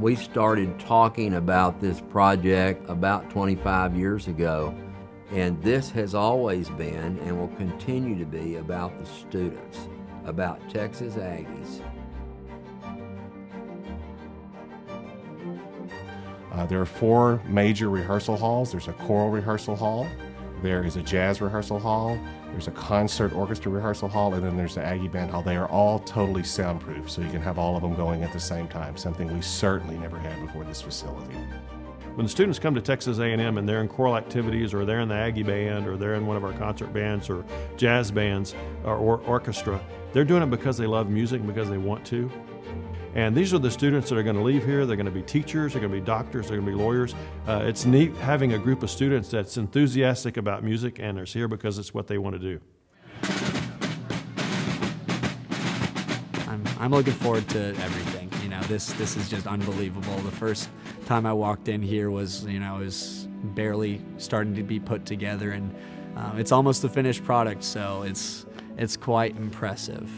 We started talking about this project about 25 years ago, and this has always been and will continue to be about the students, about Texas Aggies. Uh, there are four major rehearsal halls. There's a choral rehearsal hall, there is a jazz rehearsal hall, there's a concert orchestra rehearsal hall, and then there's the Aggie Band Hall. They are all totally soundproof, so you can have all of them going at the same time, something we certainly never had before this facility. When the students come to Texas A&M and they're in choral activities or they're in the Aggie Band or they're in one of our concert bands or jazz bands or, or orchestra, they're doing it because they love music because they want to. And these are the students that are going to leave here. They're going to be teachers, they're going to be doctors, they're going to be lawyers. Uh, it's neat having a group of students that's enthusiastic about music and is here because it's what they want to do. I'm, I'm looking forward to everything. You know, this this is just unbelievable. The first time I walked in here was, you know, it was barely starting to be put together, and um, it's almost the finished product. So it's it's quite impressive.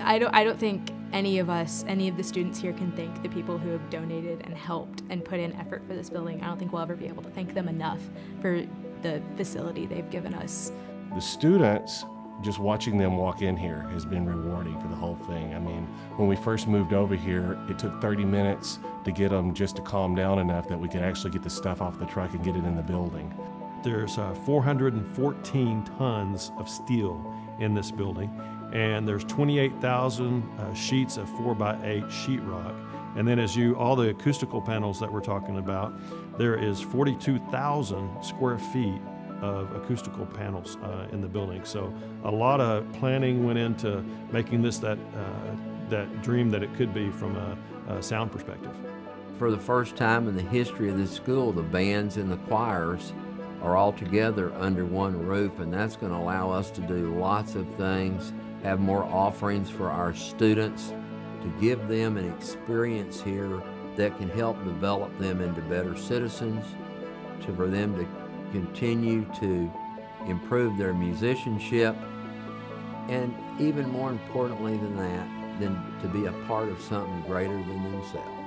I don't I don't think any of us, any of the students here can thank the people who have donated and helped and put in effort for this building. I don't think we'll ever be able to thank them enough for the facility they've given us. The students, just watching them walk in here has been rewarding for the whole thing. I mean, when we first moved over here, it took 30 minutes to get them just to calm down enough that we could actually get the stuff off the truck and get it in the building. There's uh, 414 tons of steel in this building and there's 28,000 uh, sheets of 4x8 sheetrock. And then as you, all the acoustical panels that we're talking about, there is 42,000 square feet of acoustical panels uh, in the building. So a lot of planning went into making this that, uh, that dream that it could be from a, a sound perspective. For the first time in the history of this school, the bands and the choirs are all together under one roof, and that's going to allow us to do lots of things have more offerings for our students, to give them an experience here that can help develop them into better citizens, to, for them to continue to improve their musicianship, and even more importantly than that, than to be a part of something greater than themselves.